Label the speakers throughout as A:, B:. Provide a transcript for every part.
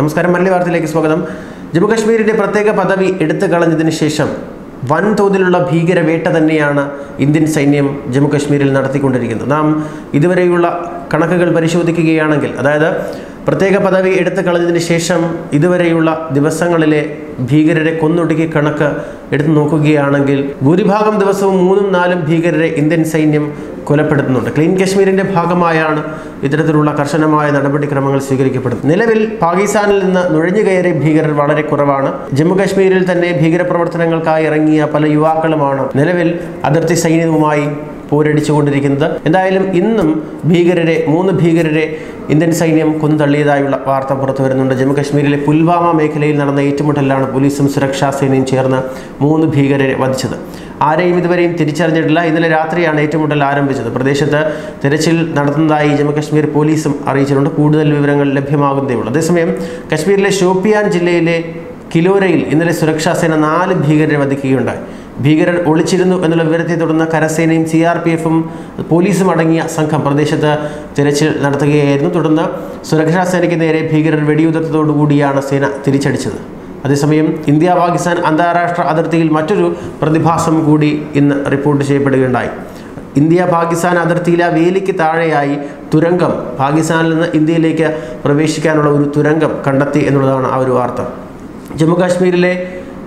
A: നമസ്കാരം മല്ലി വാർത്തയിലേക്ക് സ്വാഗതം. ജമ്മു കാശ്മീരിന്റെ പ്രത്യേക പദവി എടുത്തു കളഞ്ഞതിന് ശേഷം വൻതോതിലുള്ള ഭീകരവേട്ട തന്നെയാണ് ഇന്ത്യൻ സൈന്യം ജമ്മു കാശ്മീരിൽ നടത്തിക്കൊണ്ടിരിക്കുന്നത്. നാം ഇതുവരെയുള്ള കണക്കുകൾ പരിശോധിക്കുകയാണെങ്കിൽ അതായത് പ്രത്യേക പദവി എടുത്തു കളഞ്ഞതിന് ശേഷം ഇതുവരെയുള്ള ദിവസങ്ങളിലെ ഭീകരരെ കൊന്നൊടുക്കി കണക്ക് എടുത്തു നോക്കുകയാണെങ്കിൽ ഭൂരിഭാഗം ദിവസവും മൂന്നും നാലും ഭീകരരെ ഇന്ത്യൻ സൈന്യം കൊലപ്പെടുത്തുന്നുണ്ട്. ക്ലീൻ കശ്മീരിന്റെ ഭാഗമായാണ് ഇത്തരത്തിലുള്ള കർശനമായ നടപടിക്രമങ്ങൾ സ്വീകരിക്കപ്പെടുന്നത്. നിലവിൽ പാകിസ്ഥാനിൽ നിന്ന് നുഴഞ്ഞു കയറിയ ഭീകരർ വളരെ കുറവാണ്. ജമ്മു കാശ്മീരിൽ തന്നെ ഭീകരപ്രവർത്തനങ്ങൾക്കായി ഇറങ്ങിയ പല യുവാക്കളുമാണ് നിലവിൽ അതിർത്തി സൈന്യവുമായി പോരടിച്ചുകൊണ്ടിരിക്കുന്നത്. എന്തായാലും ഇന്നും ഭീകരരെ മൂന്ന് ഭീകരരെ ഇന്ത്യൻ സൈന്യം കൊന്നുതള്ളിയതായുള്ള വാർത്ത പുറത്തു വരുന്നുണ്ട്. ജമ്മു കാശ്മീരിലെ പുൽവാമ മേഖലയിൽ നടന്ന ഏറ്റുമുട്ടലിലാണ് പോലീസും സുരക്ഷാ സേനയും ചേർന്ന് മൂന്ന് ഭീകരരെ വധിച്ചത്. ആരെയും ഇതുവരെയും തിരിച്ചറിഞ്ഞിട്ടില്ല. ഇന്നലെ രാത്രിയാണ് ഏറ്റുമുട്ടൽ ആരംഭിച്ചത്. പ്രദേശത്ത് തിരച്ചിൽ നടത്തുന്നതായി ജമ്മു കാശ്മീർ പോലീസും അറിയിച്ചിട്ടുണ്ട്. കൂടുതൽ വിവരങ്ങൾ ലഭ്യമാകുന്നതേ ഉള്ളൂ അതേസമയം കശ്മീരിലെ ഷോപ്പിയാൻ ജില്ലയിലെ കിലോരയിൽ ഇന്നലെ സുരക്ഷാ സേന നാല് ഭീകരരെ വധിക്കുകയുണ്ടായി. ഭീകരർ ഒളിച്ചിരുന്നു എന്നുള്ള വിവരത്തെ തുടർന്ന് കരസേനയും സി ആർ പി എഫും പോലീസും അടങ്ങിയ സംഘം പ്രദേശത്ത് തിരച്ചിൽ നടത്തുകയായിരുന്നു. തുടർന്ന് സുരക്ഷാ സേനയ്ക്ക് നേരെ ഭീകരർ വെടിയുതിർത്തതോടുകൂടിയാണ് സേന തിരിച്ചടിച്ചത്. അതേസമയം ഇന്ത്യ പാകിസ്ഥാൻ അന്താരാഷ്ട്ര അതിർത്തിയിൽ മറ്റൊരു പ്രതിഭാസം കൂടി ഇന്ന് റിപ്പോർട്ട് ചെയ്യപ്പെടുകയുണ്ടായി. ഇന്ത്യ പാകിസ്ഥാൻ അതിർത്തിയിലെ വേലിക്ക് താഴെയായി തുരങ്കം പാകിസ്ഥാനിൽ നിന്ന് ഇന്ത്യയിലേക്ക് പ്രവേശിക്കാനുള്ള ഒരു തുരങ്കം കണ്ടെത്തി എന്നുള്ളതാണ് ആ ഒരു വാർത്ത. ജമ്മു കാശ്മീരിലെ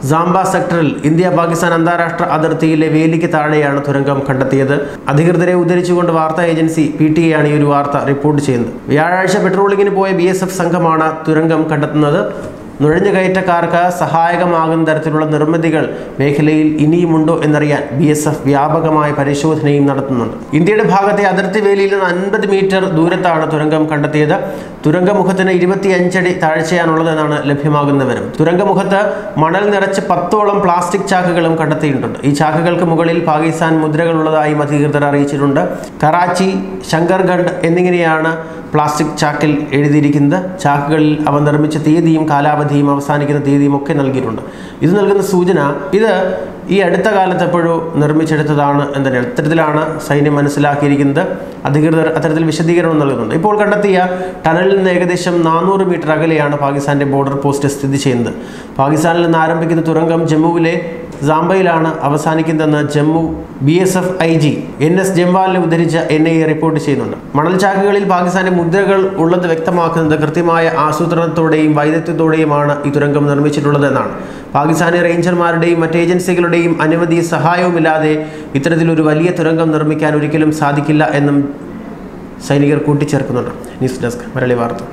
A: സാംബ സെക്ടറിൽ ഇന്ത്യ പാകിസ്ഥാൻ അന്താരാഷ്ട്ര അതിർത്തിയിലെ വേലിക്ക് താഴെയാണ് തുരങ്കം കണ്ടെത്തിയത്. അധികൃതരെ ഉദ്ധരിച്ചുകൊണ്ട് വാർത്താ ഏജൻസി പി ടി ആണ് ഈ ഒരു വാർത്ത റിപ്പോർട്ട് ചെയ്യുന്നത്. വ്യാഴാഴ്ച പെട്രോളിങ്ങിന് പോയ ബി സംഘമാണ് തുരങ്കം കണ്ടെത്തുന്നത്. നുഴഞ്ഞുകയറ്റക്കാർക്ക് സഹായകമാകുന്ന തരത്തിലുള്ള നിർമ്മിതികൾ മേഖലയിൽ ഇനിയുമുണ്ടോ എന്നറിയാൻ ബി എസ് എഫ് വ്യാപകമായ പരിശോധനയും നടത്തുന്നുണ്ട്. ഇന്ത്യയുടെ ഭാഗത്തെ അതിർത്തി വേലിയിൽ നിന്ന് അൻപത് മീറ്റർ ദൂരത്താണ് തുരങ്കം കണ്ടെത്തിയത്. തുരങ്കമുഖത്തിന് ഇരുപത്തിയഞ്ചടി താഴ്ചയാണുള്ളതെന്നാണ് ലഭ്യമാകുന്ന വിവരം തുരങ്കമുഖത്ത് മണൽ നിറച്ച് പത്തോളം പ്ലാസ്റ്റിക് ചാക്കുകളും കണ്ടെത്തിയിട്ടുണ്ട്. ഈ ചാക്കുകൾക്ക് മുകളിൽ പാകിസ്ഥാൻ മുദ്രകളുള്ളതായും അധികൃതർ അറിയിച്ചിട്ടുണ്ട്. കറാച്ചി ശങ്കർഗഡ് എന്നിങ്ങനെയാണ് പ്ലാസ്റ്റിക് ചാക്കിൽ എഴുതിയിരിക്കുന്നത്. ചാക്കുകളിൽ അവ നിർമ്മിച്ച തീയതിയും കാലാവധിയും അവസാനിക്കുന്ന തീയതിയും ഒക്കെ നൽകിയിട്ടുണ്ട്. ഇത് നൽകുന്ന സൂചന ഇത് ഈ അടുത്ത കാലത്ത് എപ്പോഴും നിർമ്മിച്ചെടുത്തതാണ് എന്ന അത്തരത്തിലാണ് സൈന്യം മനസ്സിലാക്കിയിരിക്കുന്നത്. അധികൃതർ അത്തരത്തിൽ വിശദീകരണം നൽകുന്നുണ്ട്. ഇപ്പോൾ കണ്ടെത്തിയ ടണലിൽ നിന്ന് ഏകദേശം നാനൂറ് മീറ്റർ അകലെയാണ് പാകിസ്ഥാന്റെ ബോർഡർ പോസ്റ്റ് സ്ഥിതി ചെയ്യുന്നത്. പാകിസ്ഥാനിൽ നിന്ന് ആരംഭിക്കുന്ന തുരങ്കം ജമ്മുവിലെ സാംബയിലാണ് അവസാനിക്കുന്നതെന്ന് Jammu B S F I G N S ജംവാലിനെ ഉദ്ധരിച്ച എൻ ഐ എ റിപ്പോർട്ട് ചെയ്യുന്നുണ്ട്. മണൽചാക്കുകളിൽ പാകിസ്ഥാന്റെ മുദ്രകൾ ഉള്ളത് വ്യക്തമാക്കുന്നത് കൃത്യമായ ആസൂത്രണത്തോടെയും വൈദഗ്ധ്യത്തോടെയുമാണ് ഈ തുരങ്കം നിർമ്മിച്ചിട്ടുള്ളത് എന്നാണ്. പാകിസ്ഥാനി റേഞ്ചർമാരുടെയും മറ്റ് ഏജൻസികളുടെയും അനുമതി സഹായവുമില്ലാതെ ഇത്തരത്തിലൊരു വലിയ തുരങ്കം നിർമ്മിക്കാൻ ഒരിക്കലും സാധിക്കില്ല എന്നും സൈനികർ കൂട്ടിച്ചേർക്കുന്നുണ്ട്. ന്യൂസ് ഡെസ്ക് മരളി വാർത്ത.